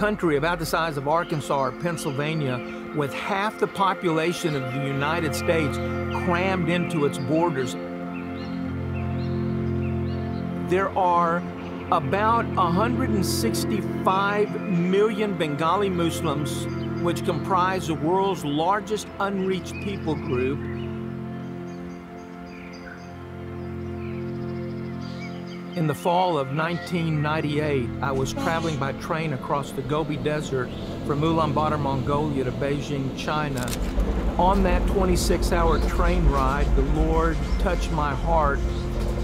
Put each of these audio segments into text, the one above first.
Country about the size of Arkansas or Pennsylvania with half the population of the United States crammed into its borders. There are about 165 million Bengali Muslims, which comprise the world's largest unreached people group. In the fall of 1998, I was traveling by train across the Gobi Desert from Ulaanbaatar, Mongolia to Beijing, China. On that 26-hour train ride, the Lord touched my heart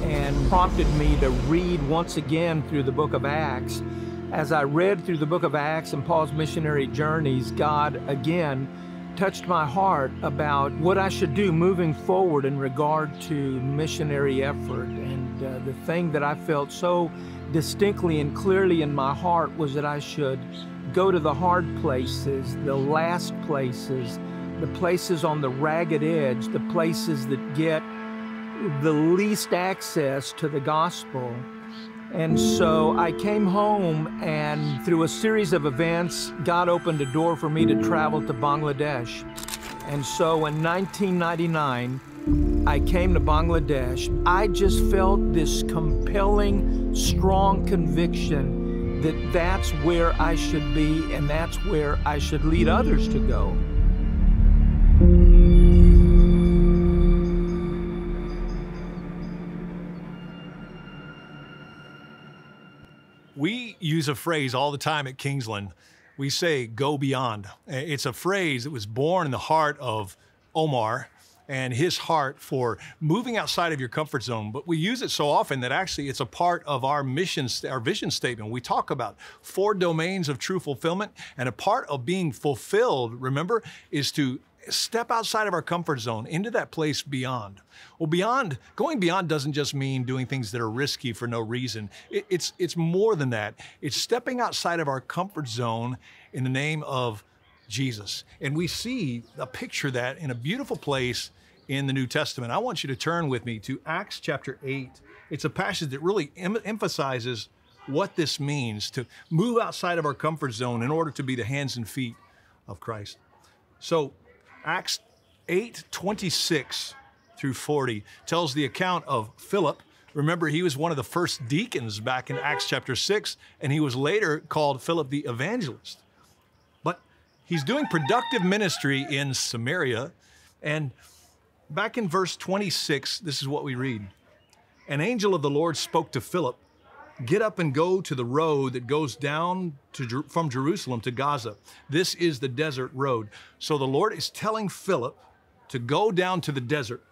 and prompted me to read once again through the book of Acts. As I read through the book of Acts and Paul's missionary journeys, God again touched my heart about what I should do moving forward in regard to missionary effort. And uh, the thing that I felt so distinctly and clearly in my heart was that I should go to the hard places, the last places, the places on the ragged edge, the places that get the least access to the gospel. And so I came home, and through a series of events, God opened a door for me to travel to Bangladesh. And so in 1999, I came to Bangladesh. I just felt this compelling, strong conviction that that's where I should be and that's where I should lead others to go. We use a phrase all the time at Kingsland. We say, go beyond. It's a phrase that was born in the heart of Omar and his heart for moving outside of your comfort zone. But we use it so often that actually it's a part of our mission, our vision statement. We talk about four domains of true fulfillment, and a part of being fulfilled, remember, is to step outside of our comfort zone into that place beyond. Well, beyond, going beyond doesn't just mean doing things that are risky for no reason. It, it's, it's more than that. It's stepping outside of our comfort zone in the name of Jesus. And we see a picture that in a beautiful place in the New Testament. I want you to turn with me to Acts chapter 8. It's a passage that really em- emphasizes what this means to move outside of our comfort zone in order to be the hands and feet of Christ. So, Acts 8 26 through 40 tells the account of Philip. Remember, he was one of the first deacons back in Acts chapter 6, and he was later called Philip the evangelist. He's doing productive ministry in Samaria. And back in verse 26, this is what we read An angel of the Lord spoke to Philip Get up and go to the road that goes down to, from Jerusalem to Gaza. This is the desert road. So the Lord is telling Philip to go down to the desert.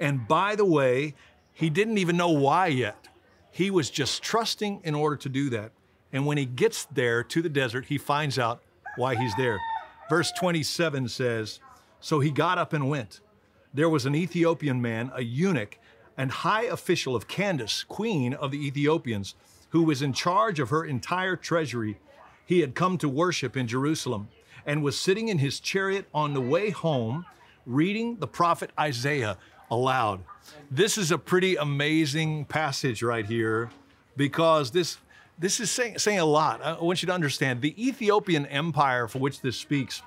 And by the way, he didn't even know why yet. He was just trusting in order to do that. And when he gets there to the desert, he finds out why he's there. Verse 27 says So he got up and went. There was an Ethiopian man, a eunuch, and high official of Candace, queen of the Ethiopians, who was in charge of her entire treasury. He had come to worship in Jerusalem and was sitting in his chariot on the way home, reading the prophet Isaiah aloud. This is a pretty amazing passage right here because this this is saying, saying a lot. I want you to understand the Ethiopian empire for which this speaks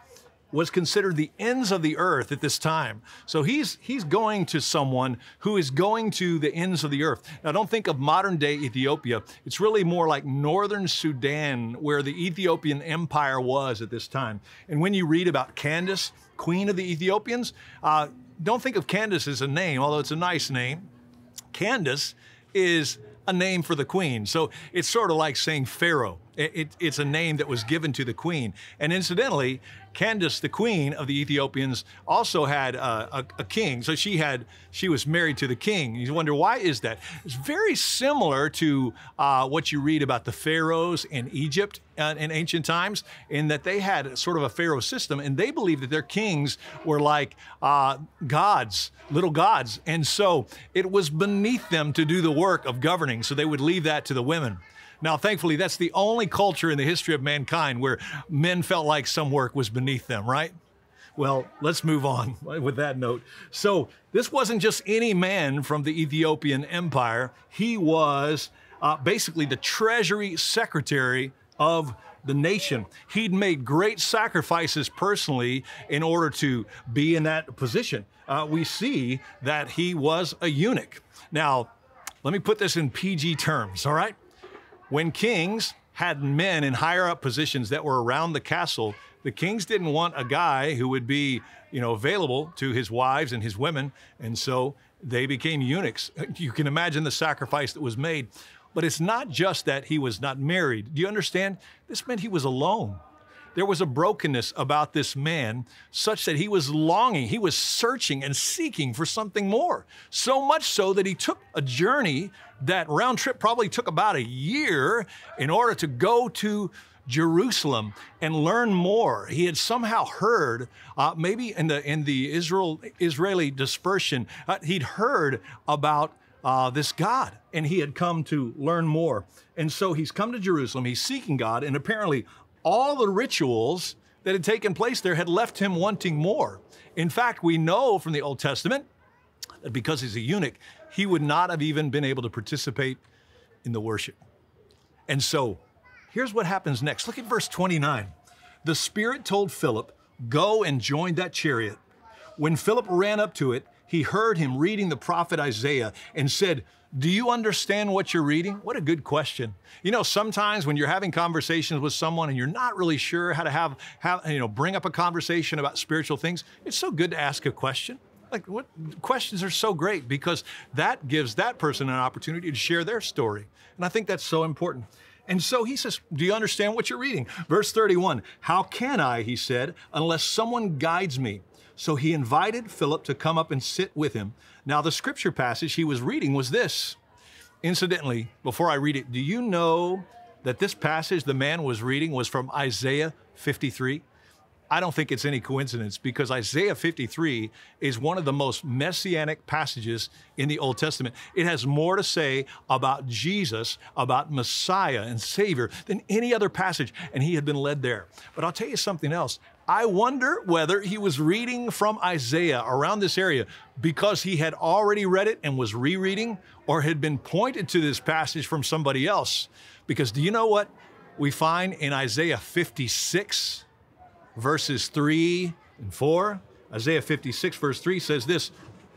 was considered the ends of the earth at this time. So he's he's going to someone who is going to the ends of the earth. Now don't think of modern day Ethiopia. It's really more like northern Sudan where the Ethiopian empire was at this time. And when you read about Candace, queen of the Ethiopians, uh, don't think of Candace as a name, although it's a nice name. Candace is a name for the queen. So it's sort of like saying Pharaoh. It, it, it's a name that was given to the queen. And incidentally, Candace, the queen of the Ethiopians, also had a, a, a, king. So she had she was married to the king. You wonder why is that? It's very similar to uh, what you read about the pharaohs in Egypt uh, in ancient times, in that they had sort of a pharaoh system, and they believed that their kings were like uh, gods, little gods, and so it was beneath them to do the work of governing. So they would leave that to the women. Now, thankfully, that's the only culture in the history of mankind where men felt like some work was beneath them, right? Well, let's move on with that note. So, this wasn't just any man from the Ethiopian Empire, he was uh, basically the treasury secretary of the nation. He'd made great sacrifices personally in order to be in that position. Uh, we see that he was a eunuch. Now, let me put this in PG terms, all right? When kings had men in higher up positions that were around the castle, the kings didn't want a guy who would be, you know, available to his wives and his women, and so they became eunuchs. You can imagine the sacrifice that was made. But it's not just that he was not married. Do you understand? This meant he was alone. There was a brokenness about this man such that he was longing, he was searching and seeking for something more. So much so that he took a journey that round trip probably took about a year in order to go to Jerusalem and learn more. He had somehow heard, uh, maybe in the in the Israel Israeli dispersion, uh, he'd heard about uh, this God, and he had come to learn more. And so he's come to Jerusalem, he's seeking God, and apparently all the rituals that had taken place there had left him wanting more. In fact, we know from the Old Testament that because he's a eunuch, he would not have even been able to participate in the worship. And so here's what happens next. Look at verse 29. The Spirit told Philip, Go and join that chariot. When Philip ran up to it, he heard him reading the prophet Isaiah and said, Do you understand what you're reading? What a good question. You know, sometimes when you're having conversations with someone and you're not really sure how to have, you know, bring up a conversation about spiritual things, it's so good to ask a question. Like, what questions are so great because that gives that person an opportunity to share their story. And I think that's so important. And so he says, Do you understand what you're reading? Verse 31 How can I, he said, unless someone guides me? So he invited Philip to come up and sit with him. Now, the scripture passage he was reading was this. Incidentally, before I read it, do you know that this passage the man was reading was from Isaiah 53? I don't think it's any coincidence because Isaiah 53 is one of the most messianic passages in the Old Testament. It has more to say about Jesus, about Messiah and Savior than any other passage, and he had been led there. But I'll tell you something else. I wonder whether he was reading from Isaiah around this area because he had already read it and was rereading, or had been pointed to this passage from somebody else. Because do you know what we find in Isaiah 56? Verses 3 and 4. Isaiah 56, verse 3 says this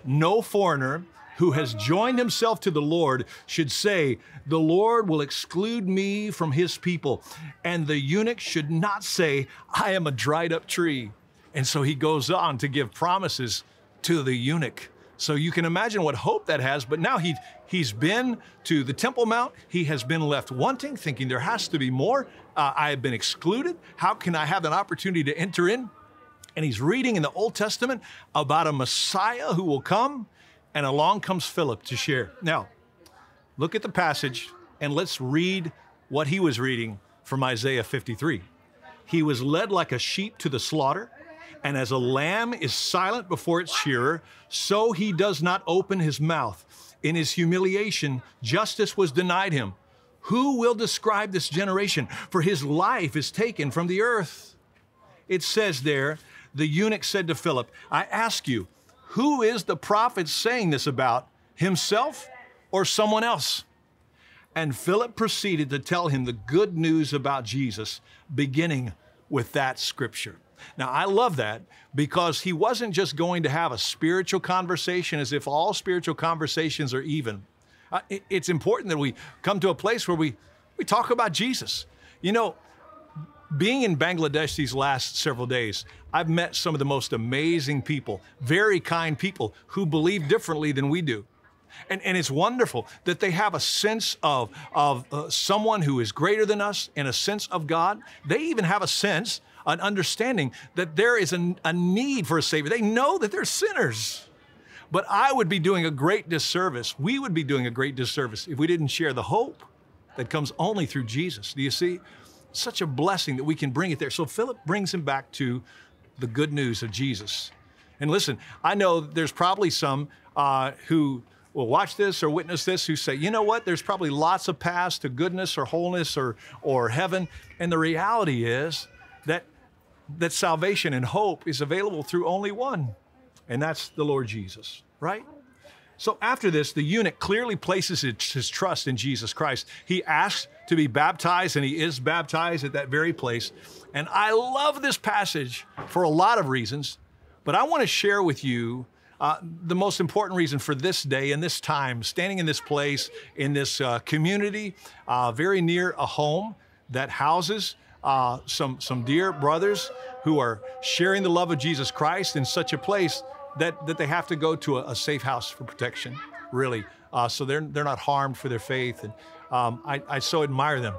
No foreigner who has joined himself to the Lord should say, The Lord will exclude me from his people. And the eunuch should not say, I am a dried up tree. And so he goes on to give promises to the eunuch. So you can imagine what hope that has. But now he, he's been to the Temple Mount. He has been left wanting, thinking there has to be more. Uh, I have been excluded. How can I have an opportunity to enter in? And he's reading in the Old Testament about a Messiah who will come, and along comes Philip to share. Now, look at the passage and let's read what he was reading from Isaiah 53. He was led like a sheep to the slaughter and as a lamb is silent before its shearer, so he does not open his mouth. In his humiliation, justice was denied him. Who will describe this generation? For his life is taken from the earth. It says there, the eunuch said to Philip, I ask you, who is the prophet saying this about, himself or someone else? And Philip proceeded to tell him the good news about Jesus, beginning with that scripture. Now, I love that because he wasn't just going to have a spiritual conversation as if all spiritual conversations are even. Uh, it, it's important that we come to a place where we, we talk about Jesus. You know, being in Bangladesh these last several days, I've met some of the most amazing people, very kind people who believe differently than we do. And, and it's wonderful that they have a sense of, of uh, someone who is greater than us and a sense of God. They even have a sense an understanding that there is a, need for a Savior. They know that they're sinners. But I would be doing a great disservice. We would be doing a great disservice if we didn't share the hope that comes only through Jesus. Do you see? Such a blessing that we can bring it there. So Philip brings him back to the good news of Jesus. And listen, I know there's probably some uh, who will watch this or witness this who say, you know what, there's probably lots of paths to goodness or wholeness or, or heaven. And the reality is that salvation and hope is available through only one, and that's the Lord Jesus, right? So after this, the eunuch clearly places his trust in Jesus Christ. He asks to be baptized, and he is baptized at that very place. And I love this passage for a lot of reasons, but I want to share with you uh, the most important reason for this day and this time, standing in this place, in this uh, community, uh, very near a home that houses uh, some, some dear brothers who are sharing the love of Jesus Christ in such a place that, that they have to go to a, a safe house for protection, really. Uh, so they're, they're not harmed for their faith. And um, I, I so admire them.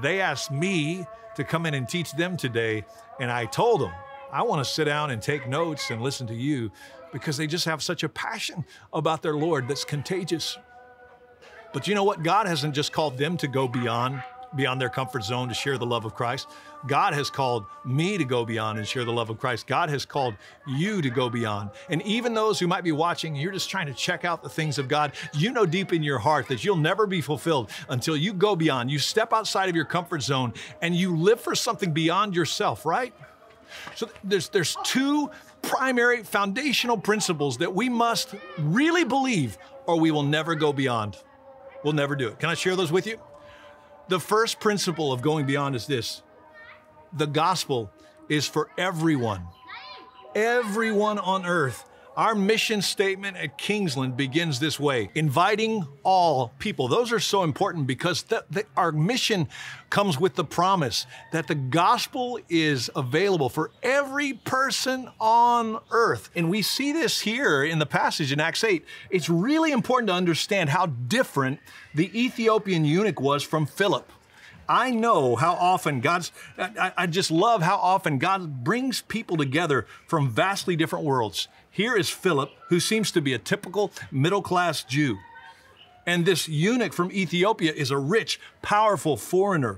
They asked me to come in and teach them today, and I told them, I want to sit down and take notes and listen to you because they just have such a passion about their Lord that's contagious. But you know what? God hasn't just called them to go beyond beyond their comfort zone to share the love of Christ. God has called me to go beyond and share the love of Christ. God has called you to go beyond. And even those who might be watching, you're just trying to check out the things of God, you know deep in your heart that you'll never be fulfilled until you go beyond. You step outside of your comfort zone and you live for something beyond yourself, right? So there's there's two primary foundational principles that we must really believe or we will never go beyond. We'll never do it. Can I share those with you? The first principle of going beyond is this the gospel is for everyone, everyone on earth. Our mission statement at Kingsland begins this way inviting all people. Those are so important because the, the, our mission comes with the promise that the gospel is available for every person on earth. And we see this here in the passage in Acts 8. It's really important to understand how different the Ethiopian eunuch was from Philip. I know how often God's, I, I, just love how often God brings people together from vastly different worlds. Here is Philip, who seems to be a typical middle class Jew. And this eunuch from Ethiopia is a rich, powerful foreigner.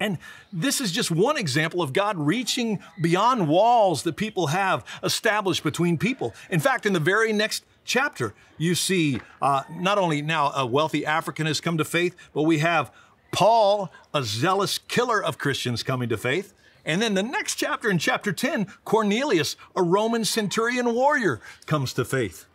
And this is just one example of God reaching beyond walls that people have established between people. In fact, in the very next chapter, you see uh, not only now a wealthy African has come to faith, but we have Paul, a zealous killer of Christians, coming to faith. And then the next chapter, in chapter 10, Cornelius, a Roman centurion warrior, comes to faith.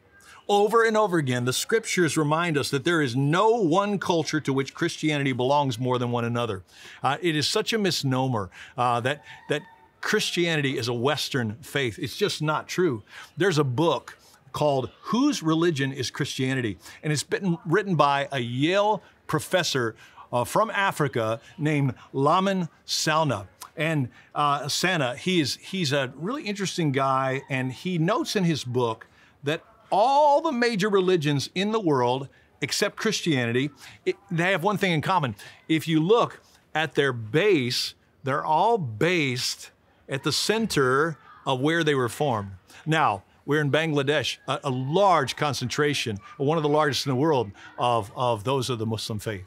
Over and over again, the scriptures remind us that there is no one culture to which Christianity belongs more than one another. Uh, it is such a misnomer uh, that, that Christianity is a Western faith. It's just not true. There's a book called Whose Religion is Christianity? And it's been written by a Yale professor uh, from Africa named Lamin Sanneh. And uh, he's, he's a really interesting guy, and he notes in his book that all the major religions in the world, except Christianity, it, they have one thing in common. If you look at their base, they're all based at the center of where they were formed. Now, we're in Bangladesh, a, a large concentration, one of the largest in the world, of, of those of the Muslim faith.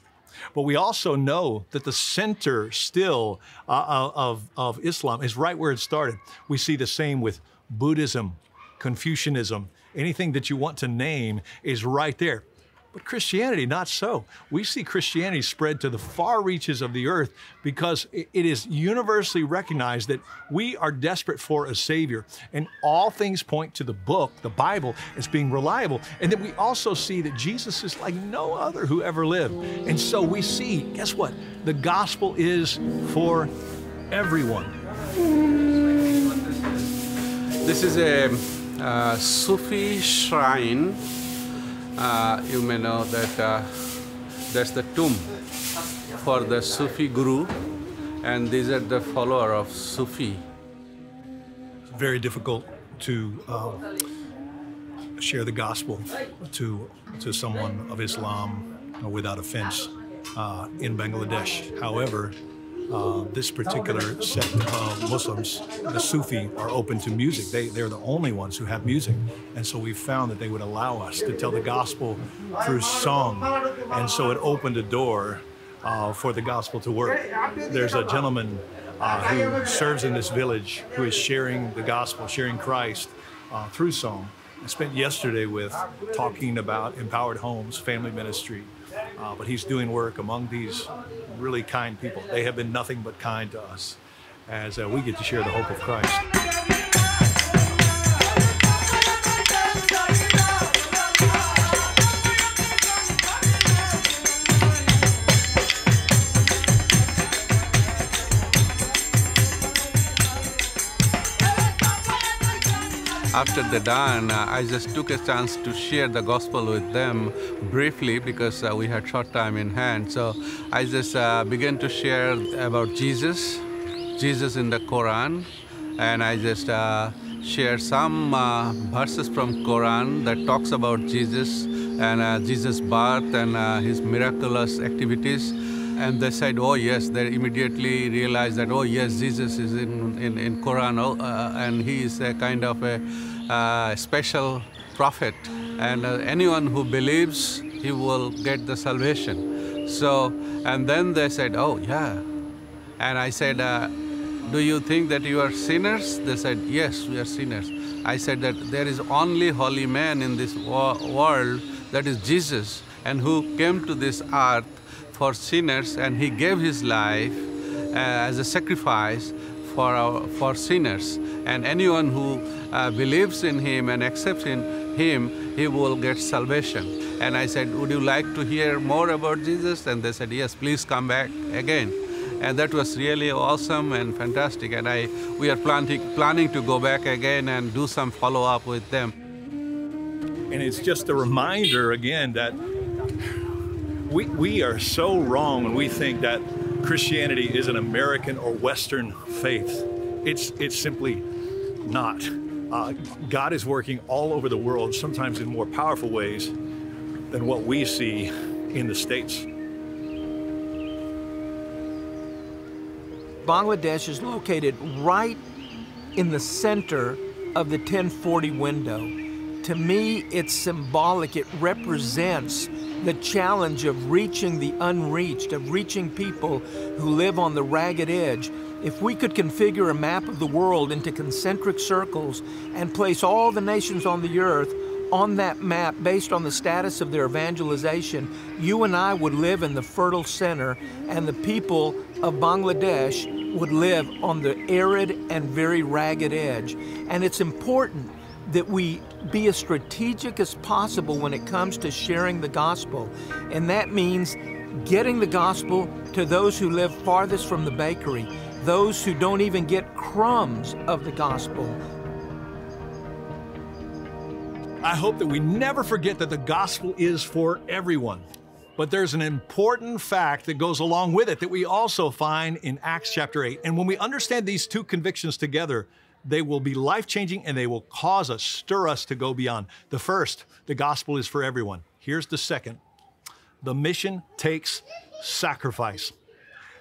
But we also know that the center still uh, uh, of, of Islam is right where it started. We see the same with Buddhism, Confucianism, anything that you want to name is right there. But Christianity, not so. We see Christianity spread to the far reaches of the earth because it is universally recognized that we are desperate for a Savior. And all things point to the book, the Bible, as being reliable. And then we also see that Jesus is like no other who ever lived. And so we see, guess what? The gospel is for everyone. This is a Sufi shrine you may know that uh, that's the tomb for the Sufi guru, and these are the follower of Sufi. Very difficult to uh, share the gospel to to someone of Islam without offense uh, in Bangladesh. However, uh, this particular sect of Muslims, the Sufi, are open to music. They, they're the only ones who have music. And so we found that they would allow us to tell the gospel through song. And so it opened a door uh, for the gospel to work. There's a gentleman uh, who serves in this village who is sharing the gospel, sharing Christ uh, through song. I spent yesterday with talking about empowered homes, family ministry, uh, but he's doing work among these really kind people. They have been nothing but kind to us as uh, we get to share the hope of Christ. After the done, uh, I just took a chance to share the gospel with them briefly because uh, we had short time in hand. So I just uh, began to share about Jesus, Jesus in the Quran, and I just uh, share some uh, verses from Quran that talks about Jesus and uh, Jesus' birth and his miraculous activities and they said, oh yes, they immediately realized that, oh yes, Jesus is in, in, in Quran uh, and he is a kind of a uh, special prophet and uh, anyone who believes, he will get the salvation. So, and then they said, oh yeah. And I said, uh, do you think that you are sinners? They said, yes, we are sinners. I said that there is only holy man in this world, that is Jesus, and who came to this earth for sinners and he gave his life uh, as a sacrifice for, our, for sinners. And anyone who uh, believes in him and accepts in him, he will get salvation. And I said, would you like to hear more about Jesus? And they said, yes, please come back again. And that was really awesome and fantastic. And I, we are planning, planning to go back again and do some follow-up with them. And it's just a reminder again that we, we are so wrong when we think that Christianity is an American or Western faith. It's, it's simply not. Uh, God is working all over the world, sometimes in more powerful ways than what we see in the States. Bangladesh is located right in the center of the 1040 window. To me, it's symbolic. It represents the challenge of reaching the unreached, of reaching people who live on the ragged edge, if we could configure a map of the world into concentric circles and place all the nations on the earth on that map based on the status of their evangelization, you and I would live in the fertile center, and the people of Bangladesh would live on the arid and very ragged edge. And it's important that we be as strategic as possible when it comes to sharing the gospel. And that means getting the gospel to those who live farthest from the bakery, those who don't even get crumbs of the gospel. I hope that we never forget that the gospel is for everyone. But there's an important fact that goes along with it that we also find in Acts chapter 8. And when we understand these two convictions together, they will be life changing and they will cause us, stir us to go beyond. The first, the gospel is for everyone. Here's the second the mission takes sacrifice.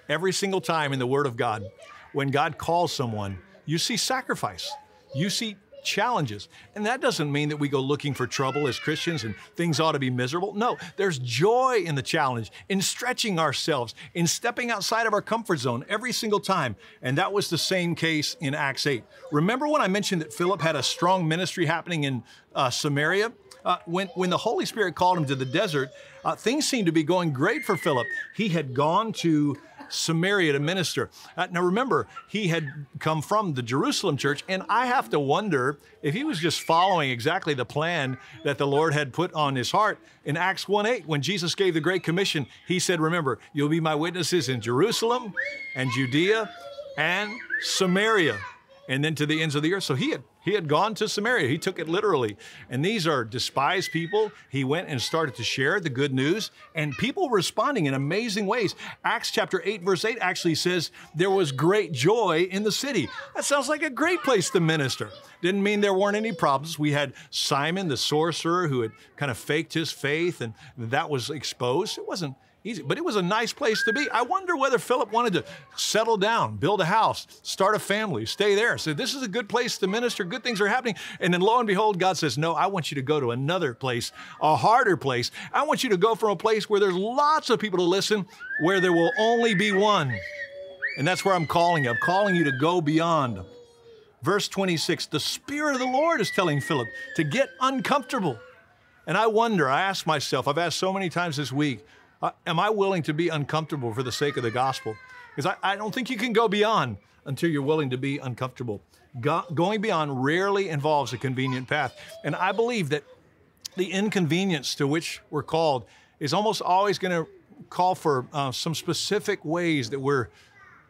Every single time in the Word of God, when God calls someone, you see sacrifice. You see challenges. And that doesn't mean that we go looking for trouble as Christians and things ought to be miserable. No, there's joy in the challenge, in stretching ourselves, in stepping outside of our comfort zone every single time. And that was the same case in Acts 8. Remember when I mentioned that Philip had a strong ministry happening in uh, Samaria? Uh, when, when the Holy Spirit called him to the desert, uh, things seemed to be going great for Philip. He had gone to Samaria to minister. Uh, now remember, he had come from the Jerusalem church, and I have to wonder if he was just following exactly the plan that the Lord had put on his heart. In Acts 1 8, when Jesus gave the Great Commission, he said, Remember, you'll be my witnesses in Jerusalem and Judea and Samaria and then to the ends of the earth. So he had he had gone to Samaria. He took it literally. And these are despised people. He went and started to share the good news, and people responding in amazing ways. Acts chapter 8, verse 8 actually says, There was great joy in the city. That sounds like a great place to minister. Didn't mean there weren't any problems. We had Simon, the sorcerer, who had kind of faked his faith, and that was exposed. It wasn't easy. But it was a nice place to be. I wonder whether Philip wanted to settle down, build a house, start a family, stay there. So this is a good place to minister. Good things are happening. And then lo and behold, God says, No, I want you to go to another place, a harder place. I want you to go from a place where there's lots of people to listen, where there will only be one. And that's where I'm calling you. I'm calling you to go beyond. Verse 26 The Spirit of the Lord is telling Philip to get uncomfortable. And I wonder, I ask myself, I've asked so many times this week, uh, am I willing to be uncomfortable for the sake of the gospel? Because I, I don't think you can go beyond until you're willing to be uncomfortable. Go, going beyond rarely involves a convenient path. And I believe that the inconvenience to which we're called is almost always going to call for uh, some specific ways that we're,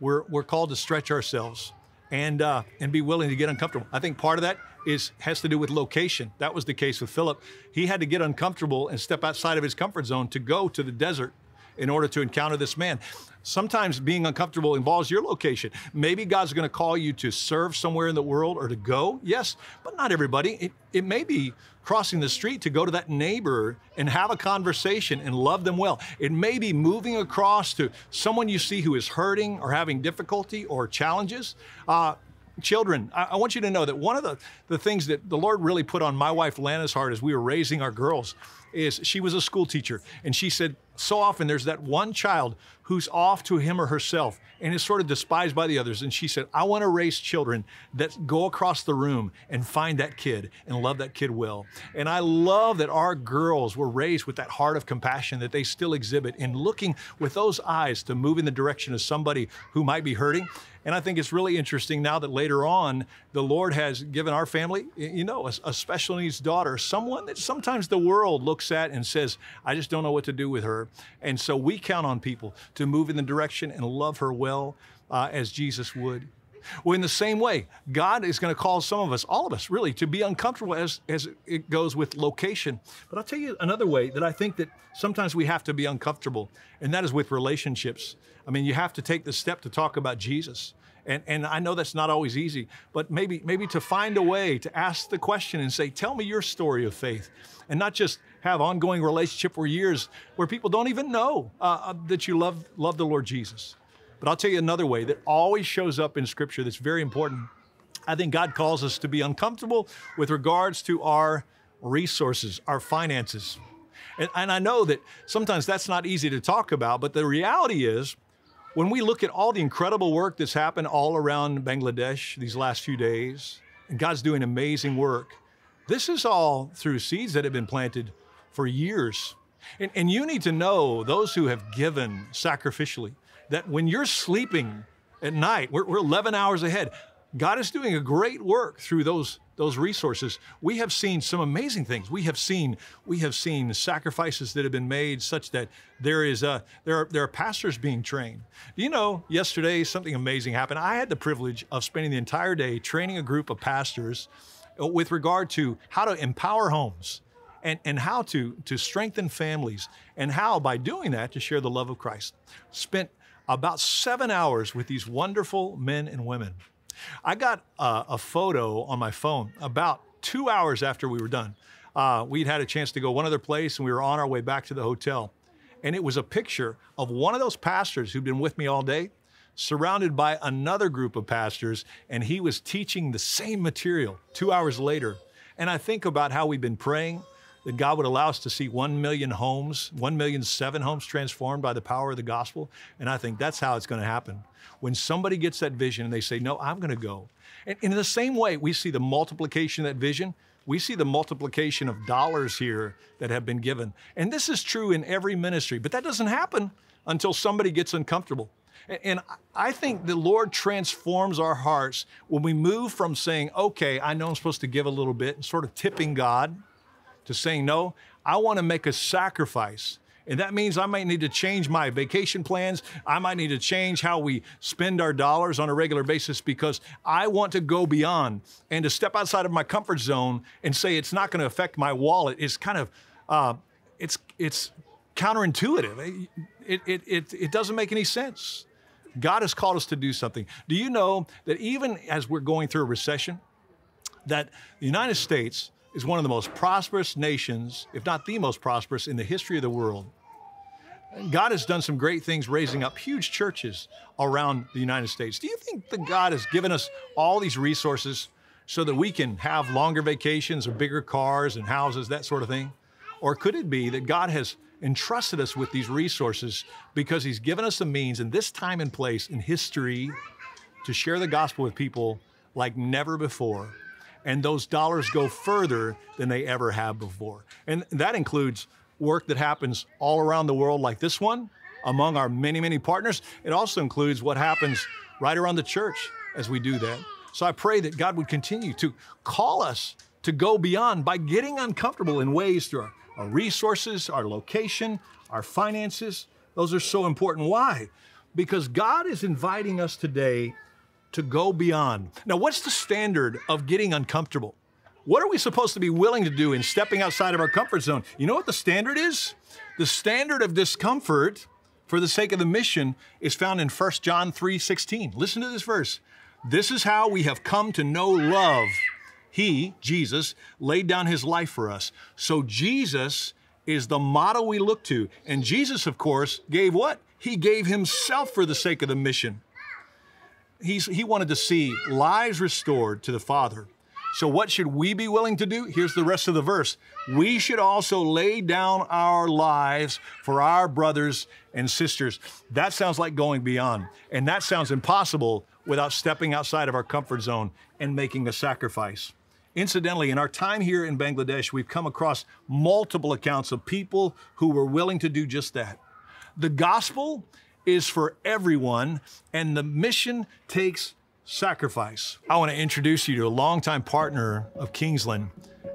we're, we're called to stretch ourselves. And uh, and be willing to get uncomfortable. I think part of that is has to do with location. That was the case with Philip. He had to get uncomfortable and step outside of his comfort zone to go to the desert in order to encounter this man. Sometimes being uncomfortable involves your location. Maybe God's going to call you to serve somewhere in the world or to go. Yes, but not everybody. It, it may be crossing the street to go to that neighbor and have a conversation and love them well. It may be moving across to someone you see who is hurting or having difficulty or challenges. Uh, children, I, I, want you to know that one of the, the things that the Lord really put on my wife Lana's heart as we were raising our girls is she was a school teacher. And she said, so often there's that one child who's off to him or herself and is sort of despised by the others. And she said, I want to raise children that go across the room and find that kid and love that kid well. And I love that our girls were raised with that heart of compassion that they still exhibit in looking with those eyes to move in the direction of somebody who might be hurting. And I think it's really interesting now that later on, the Lord has given our family, you know, a, a, special needs daughter, someone that sometimes the world looks at and says, I just don't know what to do with her. And so we count on people to move in the direction and love her well uh, as Jesus would. Well, in the same way, God is going to call some of us, all of us really, to be uncomfortable as, as it goes with location. But I'll tell you another way that I think that sometimes we have to be uncomfortable, and that is with relationships. I mean, you have to take the step to talk about Jesus. And, and I know that's not always easy, but maybe, maybe to find a way to ask the question and say, tell me your story of faith. And not just have ongoing relationship for years where people don't even know uh, uh that you love, love the Lord Jesus. But I'll tell you another way that always shows up in Scripture that's very important. I think God calls us to be uncomfortable with regards to our resources, our finances. And, and I know that sometimes that's not easy to talk about, but the reality is, when we look at all the incredible work that's happened all around Bangladesh these last few days, and God's doing amazing work, this is all through seeds that have been planted for years. And, and you need to know those who have given sacrificially that when you're sleeping at night, we're, we're 11 hours ahead. God is doing a great work through those, those resources. We have seen some amazing things. We have seen, we have seen sacrifices that have been made such that there is a, there are, there are pastors being trained. Do you know, yesterday something amazing happened. I had the privilege of spending the entire day training a group of pastors uh, with regard to how to empower homes and, and how to, to strengthen families and how by doing that to share the love of Christ. Spent about seven hours with these wonderful men and women. I got a, a photo on my phone about two hours after we were done. Uh, we'd had a chance to go one other place and we were on our way back to the hotel. And it was a picture of one of those pastors who'd been with me all day, surrounded by another group of pastors, and he was teaching the same material two hours later. And I think about how we've been praying that God would allow us to see 1 million homes, 1 million seven homes transformed by the power of the gospel. And I think that's how it's going to happen. When somebody gets that vision and they say, No, I'm going to go. And in the same way, we see the multiplication of that vision. We see the multiplication of dollars here that have been given. And this is true in every ministry, but that doesn't happen until somebody gets uncomfortable. And I think the Lord transforms our hearts when we move from saying, okay, I know I'm supposed to give a little bit, and sort of tipping God, to saying, no, I want to make a sacrifice. And that means I might need to change my vacation plans. I might need to change how we spend our dollars on a regular basis because I want to go beyond and to step outside of my comfort zone and say it's not going to affect my wallet. It's kind of, uh, it's, it's counterintuitive. It, it, it, it doesn't make any sense. God has called us to do something. Do you know that even as we're going through a recession, that the United States is one of the most prosperous nations, if not the most prosperous, in the history of the world. God has done some great things raising up huge churches around the United States. Do you think that God has given us all these resources so that we can have longer vacations or bigger cars and houses, that sort of thing? Or could it be that God has entrusted us with these resources because He's given us the means in this time and place in history to share the gospel with people like never before? And those dollars go further than they ever have before. And that includes work that happens all around the world, like this one, among our many, many partners. It also includes what happens right around the church as we do that. So I pray that God would continue to call us to go beyond by getting uncomfortable in ways through our, our resources, our location, our finances. Those are so important. Why? Because God is inviting us today to go beyond. Now, what's the standard of getting uncomfortable? What are we supposed to be willing to do in stepping outside of our comfort zone? You know what the standard is? The standard of discomfort for the sake of the mission is found in 1 John 3:16. Listen to this verse. This is how we have come to know love. He, Jesus, laid down his life for us. So Jesus is the model we look to. And Jesus, of course, gave what? He gave himself for the sake of the mission. He's, he wanted to see lives restored to the Father. So, what should we be willing to do? Here's the rest of the verse. We should also lay down our lives for our brothers and sisters. That sounds like going beyond. And that sounds impossible without stepping outside of our comfort zone and making a sacrifice. Incidentally, in our time here in Bangladesh, we've come across multiple accounts of people who were willing to do just that. The gospel is for everyone, and the mission takes sacrifice. I want to introduce you to a longtime partner of Kingsland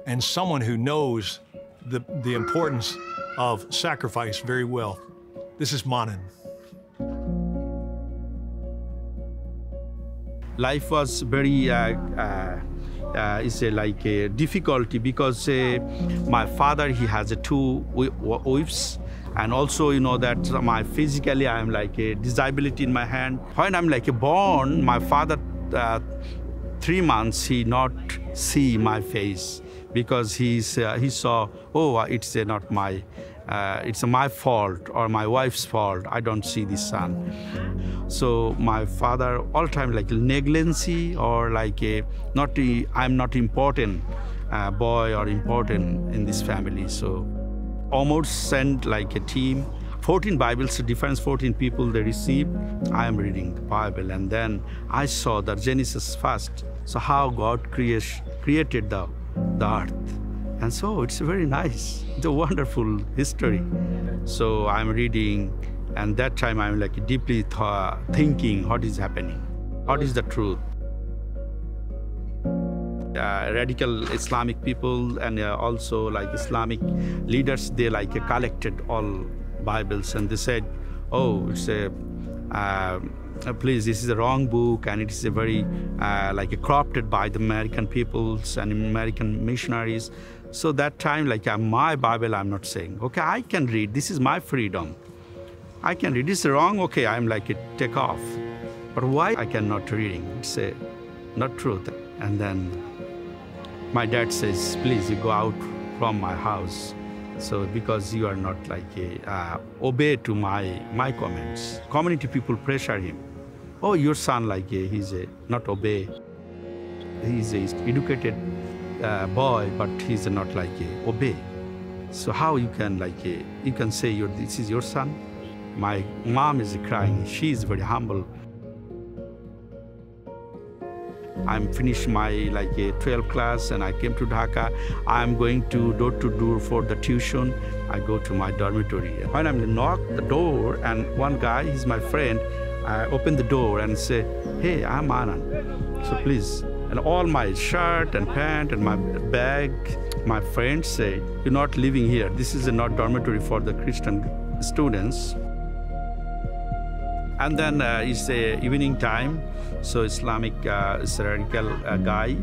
and someone who knows the, the importance of sacrifice very well. This is Manan. Life was very uh, uh, uh, a, like a difficulty because uh, my father he has two wives and also you know that my physically i am like a disability in my hand. When i'm like a born my father uh, three months he not see my face because he's uh, he saw oh it's uh, not my uh, it's my fault or my wife's fault. I don't see the son. So my father all time like negligency or like a not i'm not important uh, boy or important in this family. So almost sent like a team 14 bibles different 14 people they received i am reading the bible and then i saw that genesis first so how god created the, the earth and so it's very nice. It's a wonderful history. So I'm reading, and that time I'm like deeply th- thinking what is happening, what is the truth. Uh, radical Islamic people and uh, also like Islamic leaders, they like collected all Bibles and they said, oh, it's a uh, please this is a wrong book and it is a very uh, like corrupted by the american peoples and american missionaries so that time, like uh, my Bible, I'm not saying, okay, I can read. This is my freedom. I can read. This is wrong. Okay, I'm like it. Take off. But why I cannot reading? It's a, not truth. And then my dad says, please, you go out from my house. So because you are not like a, uh, obey to my my comments. Community people pressure him. Oh, your son like a, he's a not obey. He's a educated uh, boy, but he's not like a obey. So how you can like a, you can say your this is your son? My mom is crying. She is very humble. I'm finished my like a 12 class and I came to Dhaka. I'm going to door to door for the tuition. I go to my dormitory. When I'm knock the door and one guy, he's my friend, I open the door and say, hey, I'm Anand. So please and all my shirt and pant and my bag, my friends say, you're not living here. This is a not dormitory for the Christian students. And then uh, it's a evening time, so Islamic uh, radical uh, guy,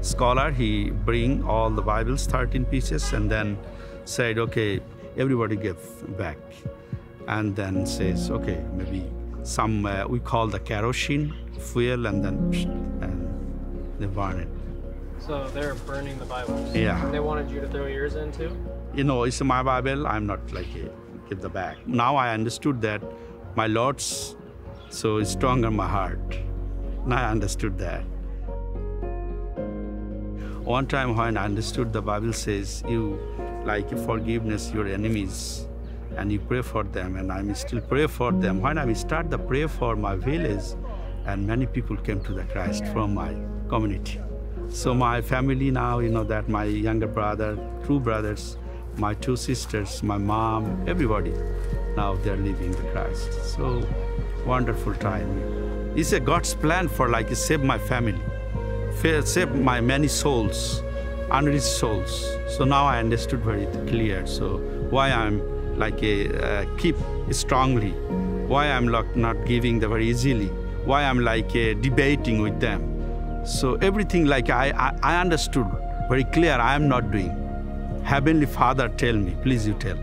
scholar, he bring all the Bibles, 13 pieces, and then said, okay, everybody give back. And then says, okay, maybe some, uh, we call the kerosene fuel, and then and they burn it. So they're burning the Bibles. Yeah. And they wanted you to throw yours in too? You know, it's my Bible. I'm not like give the back. Now I understood that my Lord's so strong in my heart. And I understood that. One time when I understood the Bible says you like forgiveness your enemies and you pray for them and I still pray for them. When I start the prayer for my village and many people came to the Christ from my community. So my family now, you know, that my younger brother, two brothers, my two sisters, my mom, everybody, now they're living the Christ. So wonderful time. It's a God's plan for like save my family, save my many souls, unreached souls. So now I understood very clear. So why I'm like a uh, keep strongly, why I'm like not giving the very easily, why I'm like uh, debating with them. So everything like I, I, I understood very clear I am not doing. Heavenly Father tell me, please you tell.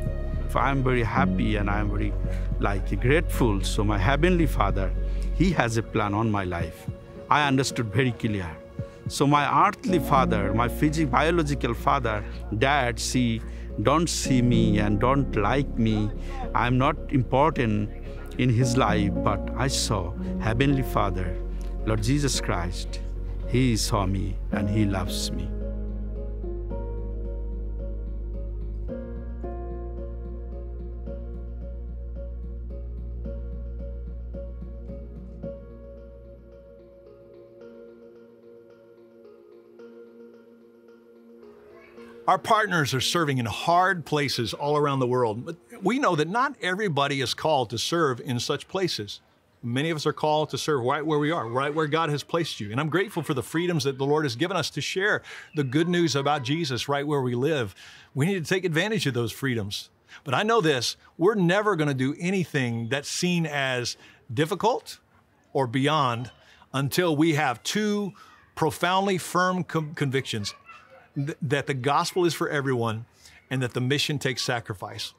I'm very happy and I'm very like grateful, so my Heavenly Father, He has a plan on my life. I understood very clear. So my earthly father, my physical biological father, dad, see, don't see me and don't like me. I'm not important in his life, but I saw Heavenly Father, Lord Jesus Christ. He saw me and he loves me. Our partners are serving in hard places all around the world, but we know that not everybody is called to serve in such places. Many of us are called to serve right where we are, right where God has placed you. And I'm grateful for the freedoms that the Lord has given us to share the good news about Jesus right where we live. We need to take advantage of those freedoms. But I know this we're never going to do anything that's seen as difficult or beyond until we have two profoundly firm com- convictions th- that the gospel is for everyone and that the mission takes sacrifice.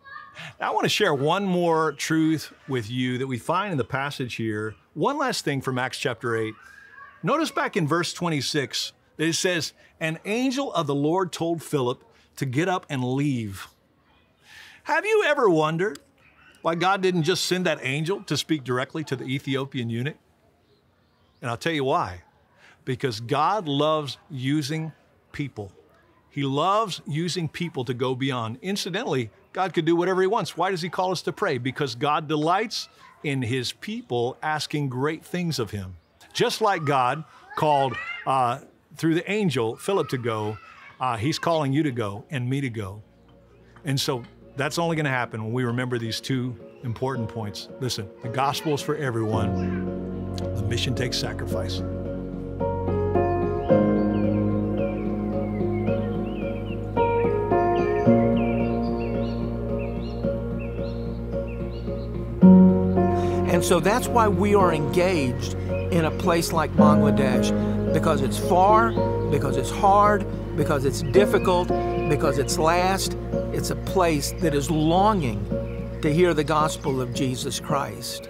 Now, I want to share one more truth with you that we find in the passage here. One last thing from Acts chapter 8. Notice back in verse 26 that it says, An angel of the Lord told Philip to get up and leave. Have you ever wondered why God didn't just send that angel to speak directly to the Ethiopian eunuch? And I'll tell you why. Because God loves using people. He loves using people to go beyond. Incidentally, God could do whatever He wants. Why does He call us to pray? Because God delights in His people asking great things of Him. Just like God called uh, through the angel Philip to go, uh, He's calling you to go and me to go. And so that's only going to happen when we remember these two important points. Listen, the gospel is for everyone, the mission takes sacrifice. So that's why we are engaged in a place like Bangladesh because it's far, because it's hard, because it's difficult, because it's last. It's a place that is longing to hear the gospel of Jesus Christ.